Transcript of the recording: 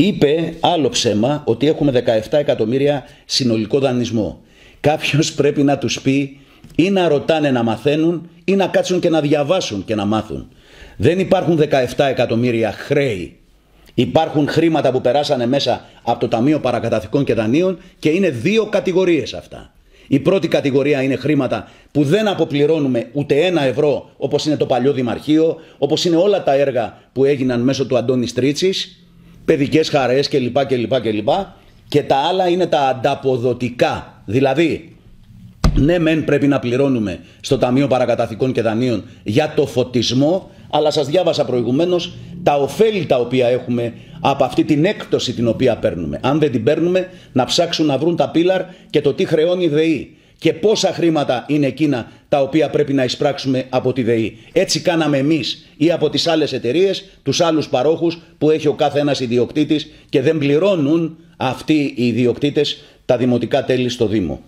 είπε άλλο ψέμα ότι έχουμε 17 εκατομμύρια συνολικό δανεισμό. Κάποιος πρέπει να τους πει ή να ρωτάνε να μαθαίνουν ή να κάτσουν και να διαβάσουν και να μάθουν. Δεν υπάρχουν 17 εκατομμύρια χρέη. Υπάρχουν χρήματα που περάσανε μέσα από το Ταμείο Παρακαταθήκων και Δανείων και είναι δύο κατηγορίες αυτά. Η πρώτη κατηγορία είναι χρήματα που δεν αποπληρώνουμε ούτε ένα ευρώ όπως είναι το παλιό Δημαρχείο, όπως είναι όλα τα έργα που έγιναν μέσω του Αντώνης Στρίτσης, παιδικές χαρές κλπ. κλπ, κλπ. Και τα άλλα είναι τα ανταποδοτικά. Δηλαδή ναι, μεν πρέπει να πληρώνουμε στο Ταμείο Παρακαταθήκων και Δανείων για το φωτισμό, αλλά σας διάβασα προηγουμένως τα ωφέλη τα οποία έχουμε από αυτή την έκπτωση την οποία παίρνουμε. Αν δεν την παίρνουμε, να ψάξουν να βρουν τα πίλαρ και το τι χρεώνει η ΔΕΗ και πόσα χρήματα είναι εκείνα τα οποία πρέπει να εισπράξουμε από τη ΔΕΗ. Έτσι κάναμε εμείς ή από τις άλλες εταιρείες, τους άλλους παρόχους που έχει ο κάθε ένας ιδιοκτήτης και δεν πληρώνουν αυτοί οι ιδιοκτήτες τα δημοτικά τέλη στο Δήμο.